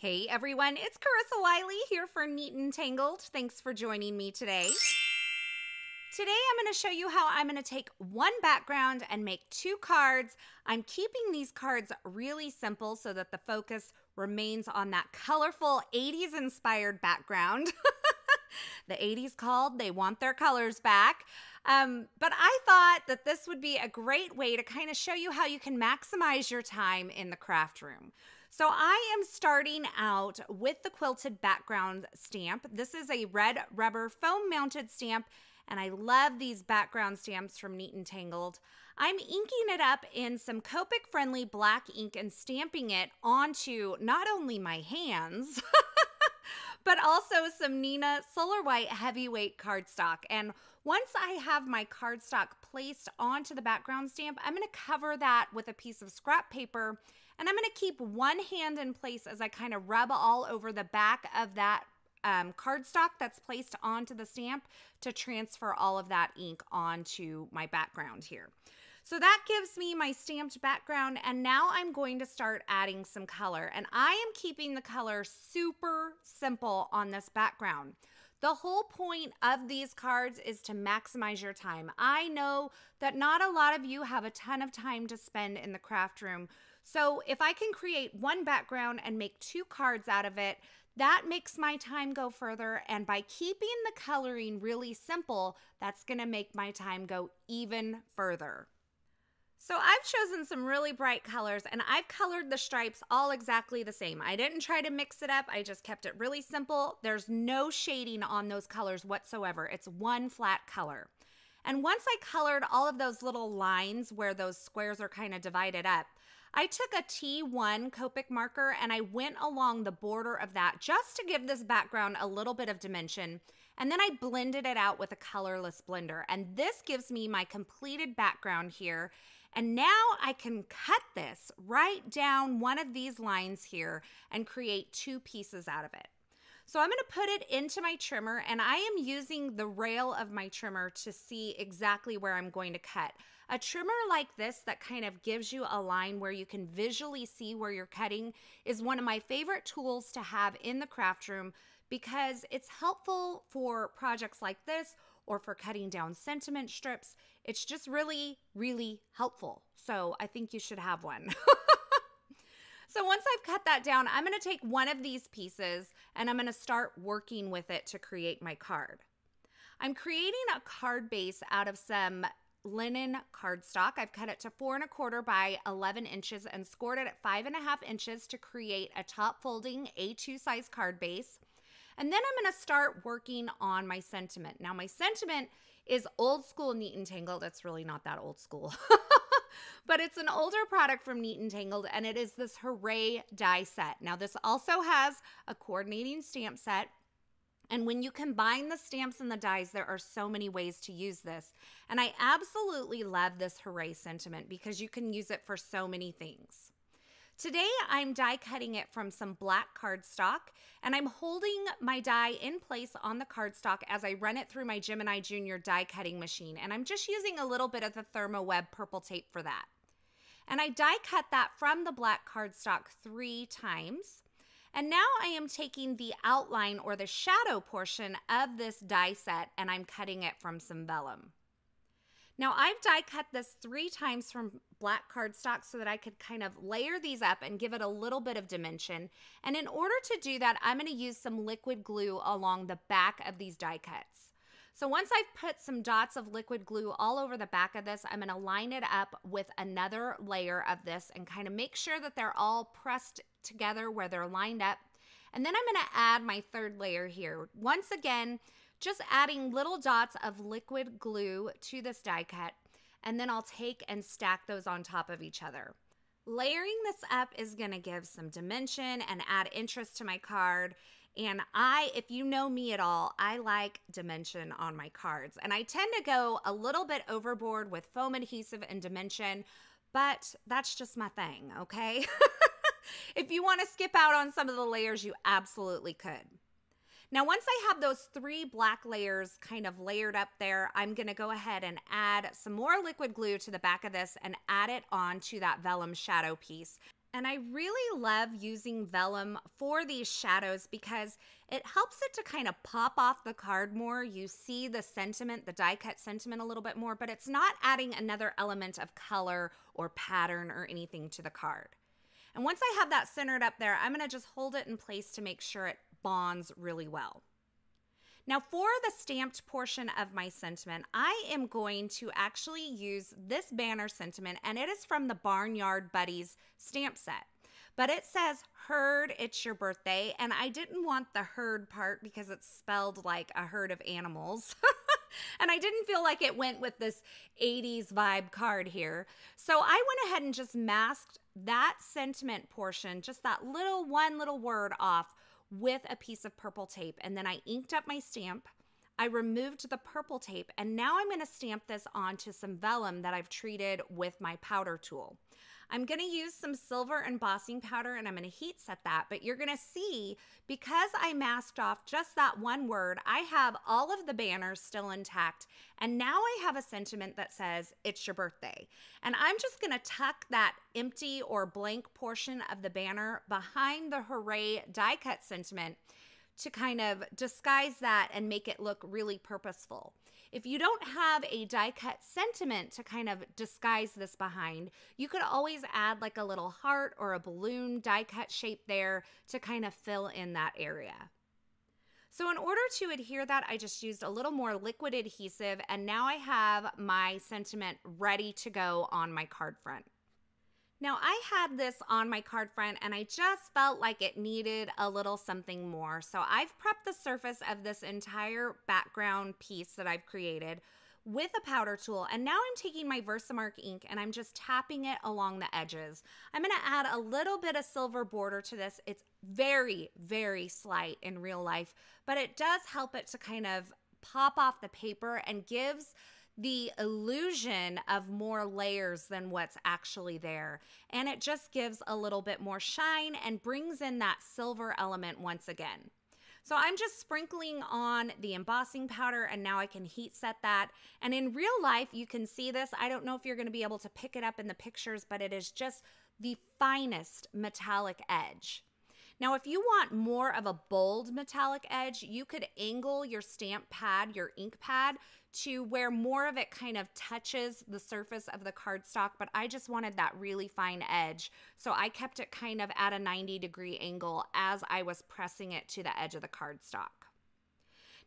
Hey everyone, it's Carissa Wiley here for Neat and Tangled. Thanks for joining me today. Today I'm going to show you how I'm going to take one background and make two cards. I'm keeping these cards really simple so that the focus remains on that colorful 80s inspired background. the 80s called, they want their colors back. Um, but I thought that this would be a great way to kind of show you how you can maximize your time in the craft room. So I am starting out with the quilted background stamp. This is a red rubber foam mounted stamp and I love these background stamps from Neat and Tangled. I'm inking it up in some Copic friendly black ink and stamping it onto not only my hands, but also some Neenah Solar White heavyweight cardstock. And once I have my cardstock placed onto the background stamp, I'm going to cover that with a piece of scrap paper and I'm going to keep one hand in place as I kind of rub all over the back of that um, cardstock that's placed onto the stamp to transfer all of that ink onto my background here. So that gives me my stamped background and now I'm going to start adding some color and I am keeping the color super simple on this background. The whole point of these cards is to maximize your time. I know that not a lot of you have a ton of time to spend in the craft room, so if I can create one background and make two cards out of it, that makes my time go further. And by keeping the coloring really simple, that's gonna make my time go even further. So I've chosen some really bright colors and I've colored the stripes all exactly the same. I didn't try to mix it up. I just kept it really simple. There's no shading on those colors whatsoever. It's one flat color. And once I colored all of those little lines where those squares are kind of divided up, I took a T1 Copic marker and I went along the border of that just to give this background a little bit of dimension. And then I blended it out with a colorless blender. And this gives me my completed background here. And now I can cut this right down one of these lines here and create two pieces out of it. So I'm going to put it into my trimmer and I am using the rail of my trimmer to see exactly where I'm going to cut. A trimmer like this that kind of gives you a line where you can visually see where you're cutting is one of my favorite tools to have in the craft room because it's helpful for projects like this or for cutting down sentiment strips. It's just really, really helpful. So I think you should have one. So once I've cut that down, I'm going to take one of these pieces and I'm going to start working with it to create my card. I'm creating a card base out of some linen cardstock. I've cut it to four and a quarter by 11 inches and scored it at five and a half inches to create a top folding A2 size card base. And then I'm going to start working on my sentiment. Now, my sentiment is old school neat and tangled. It's really not that old school. but it's an older product from Neat and Tangled, and it is this Hooray die set. Now, this also has a coordinating stamp set, and when you combine the stamps and the dies, there are so many ways to use this. And I absolutely love this hooray sentiment because you can use it for so many things. Today I'm die cutting it from some black cardstock and I'm holding my die in place on the cardstock as I run it through my Gemini Junior die cutting machine and I'm just using a little bit of the Thermoweb purple tape for that. And I die cut that from the black cardstock three times. And now I am taking the outline or the shadow portion of this die set and I'm cutting it from some vellum. Now I've die cut this three times from black cardstock so that I could kind of layer these up and give it a little bit of dimension. And in order to do that, I'm gonna use some liquid glue along the back of these die cuts. So once I've put some dots of liquid glue all over the back of this, I'm gonna line it up with another layer of this and kind of make sure that they're all pressed together where they're lined up. And then I'm gonna add my third layer here. Once again, just adding little dots of liquid glue to this die cut, and then I'll take and stack those on top of each other. Layering this up is gonna give some dimension and add interest to my card. And I, if you know me at all, I like dimension on my cards. And I tend to go a little bit overboard with foam adhesive and dimension, but that's just my thing, okay? if you want to skip out on some of the layers, you absolutely could. Now, once I have those three black layers kind of layered up there, I'm gonna go ahead and add some more liquid glue to the back of this and add it onto that vellum shadow piece. And I really love using vellum for these shadows because it helps it to kind of pop off the card more. You see the sentiment, the die cut sentiment a little bit more, but it's not adding another element of color or pattern or anything to the card. And once I have that centered up there, I'm gonna just hold it in place to make sure it bonds really well. Now for the stamped portion of my sentiment, I am going to actually use this banner sentiment and it is from the Barnyard Buddies stamp set. But it says, herd, it's your birthday. And I didn't want the herd part because it's spelled like a herd of animals. and I didn't feel like it went with this 80s vibe card here. So I went ahead and just masked that sentiment portion, just that little one little word off with a piece of purple tape. And then I inked up my stamp. I removed the purple tape and now I'm going to stamp this onto some vellum that I've treated with my powder tool. I'm going to use some silver embossing powder and I'm going to heat set that, but you're going to see because I masked off just that one word, I have all of the banners still intact. And now I have a sentiment that says, it's your birthday. And I'm just going to tuck that empty or blank portion of the banner behind the hooray die cut sentiment to kind of disguise that and make it look really purposeful. If you don't have a die cut sentiment to kind of disguise this behind, you could always add like a little heart or a balloon die cut shape there to kind of fill in that area. So in order to adhere that, I just used a little more liquid adhesive and now I have my sentiment ready to go on my card front. Now, I had this on my card front and I just felt like it needed a little something more. So I've prepped the surface of this entire background piece that I've created with a powder tool and now I'm taking my Versamark ink and I'm just tapping it along the edges. I'm going to add a little bit of silver border to this. It's very, very slight in real life, but it does help it to kind of pop off the paper and gives the illusion of more layers than what's actually there. And it just gives a little bit more shine and brings in that silver element once again. So I'm just sprinkling on the embossing powder and now I can heat set that. And in real life, you can see this. I don't know if you're gonna be able to pick it up in the pictures, but it is just the finest metallic edge. Now, if you want more of a bold metallic edge, you could angle your stamp pad, your ink pad, to where more of it kind of touches the surface of the cardstock, but I just wanted that really fine edge. So I kept it kind of at a 90 degree angle as I was pressing it to the edge of the cardstock.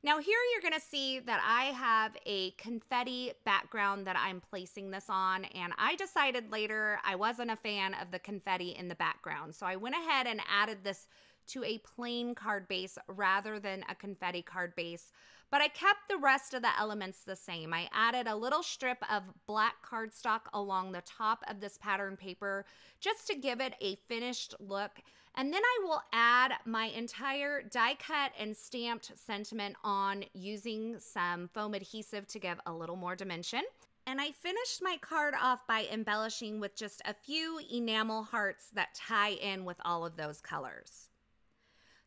Now here you're gonna see that I have a confetti background that I'm placing this on and I decided later I wasn't a fan of the confetti in the background. So I went ahead and added this to a plain card base rather than a confetti card base. But I kept the rest of the elements the same. I added a little strip of black cardstock along the top of this pattern paper just to give it a finished look. And then I will add my entire die cut and stamped sentiment on using some foam adhesive to give a little more dimension. And I finished my card off by embellishing with just a few enamel hearts that tie in with all of those colors.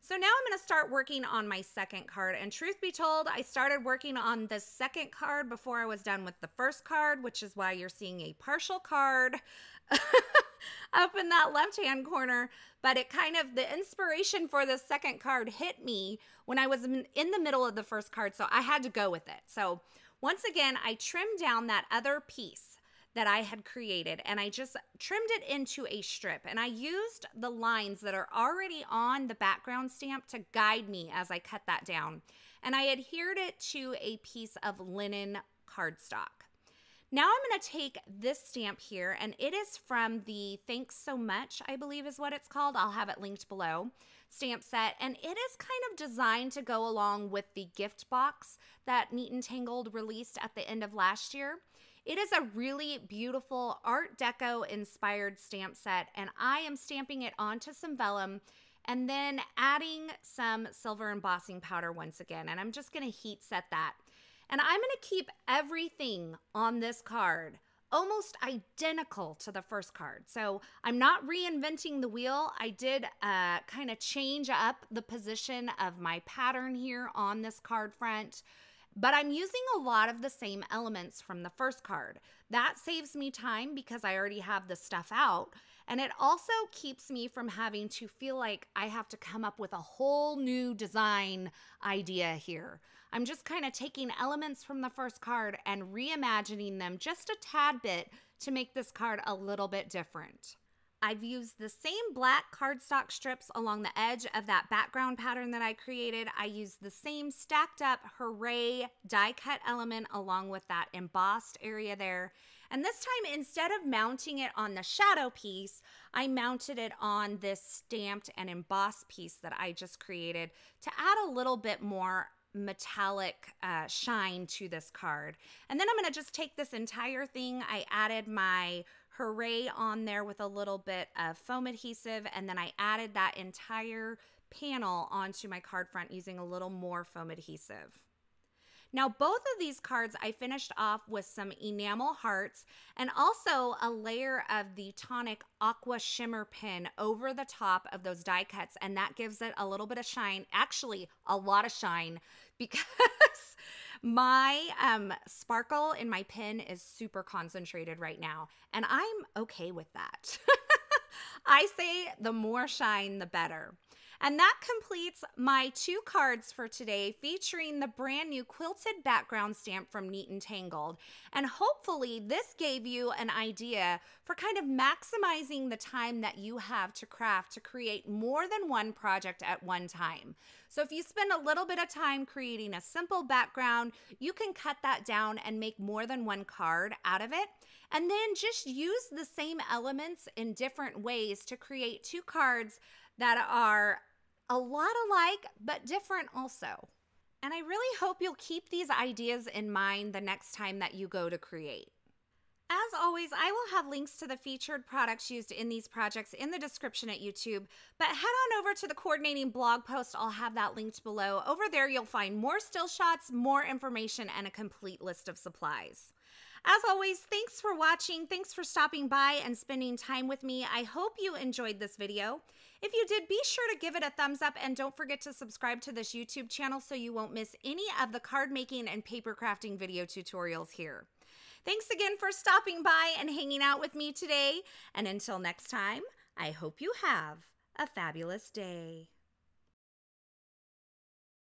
So now I'm going to start working on my second card. And truth be told, I started working on the second card before I was done with the first card, which is why you're seeing a partial card up in that left-hand corner. But it kind of, the inspiration for the second card hit me when I was in the middle of the first card. So I had to go with it. So once again, I trimmed down that other piece that I had created and I just trimmed it into a strip and I used the lines that are already on the background stamp to guide me as I cut that down. And I adhered it to a piece of linen cardstock. Now I'm going to take this stamp here and it is from the Thanks So Much, I believe is what it's called. I'll have it linked below stamp set and it is kind of designed to go along with the gift box that Neat and Tangled released at the end of last year. It is a really beautiful Art Deco inspired stamp set, and I am stamping it onto some vellum and then adding some silver embossing powder once again. And I'm just gonna heat set that. And I'm gonna keep everything on this card almost identical to the first card. So I'm not reinventing the wheel. I did uh, kind of change up the position of my pattern here on this card front but I'm using a lot of the same elements from the first card. That saves me time because I already have the stuff out. And it also keeps me from having to feel like I have to come up with a whole new design idea here. I'm just kind of taking elements from the first card and reimagining them just a tad bit to make this card a little bit different. I've used the same black cardstock strips along the edge of that background pattern that I created. I used the same stacked up Hooray die cut element along with that embossed area there. And this time, instead of mounting it on the shadow piece, I mounted it on this stamped and embossed piece that I just created to add a little bit more metallic uh, shine to this card. And then I'm going to just take this entire thing. I added my hooray on there with a little bit of foam adhesive and then I added that entire panel onto my card front using a little more foam adhesive. Now, both of these cards I finished off with some enamel hearts and also a layer of the Tonic Aqua Shimmer Pen over the top of those die cuts, and that gives it a little bit of shine, actually, a lot of shine, because my um, sparkle in my pen is super concentrated right now, and I'm okay with that. I say the more shine, the better. And that completes my two cards for today featuring the brand new quilted background stamp from Neat and Tangled. And hopefully this gave you an idea for kind of maximizing the time that you have to craft to create more than one project at one time. So if you spend a little bit of time creating a simple background, you can cut that down and make more than one card out of it. And then just use the same elements in different ways to create two cards that are a lot alike, but different also. And I really hope you'll keep these ideas in mind the next time that you go to create. As always, I will have links to the featured products used in these projects in the description at YouTube, but head on over to the coordinating blog post. I'll have that linked below. Over there, you'll find more still shots, more information, and a complete list of supplies. As always, thanks for watching. Thanks for stopping by and spending time with me. I hope you enjoyed this video. If you did, be sure to give it a thumbs up and don't forget to subscribe to this YouTube channel so you won't miss any of the card making and paper crafting video tutorials here. Thanks again for stopping by and hanging out with me today. And until next time, I hope you have a fabulous day.